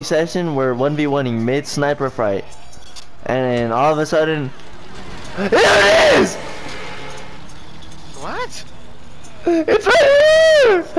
session we're 1v1ing mid sniper fight. And then all of a sudden there it is! What? it's right here!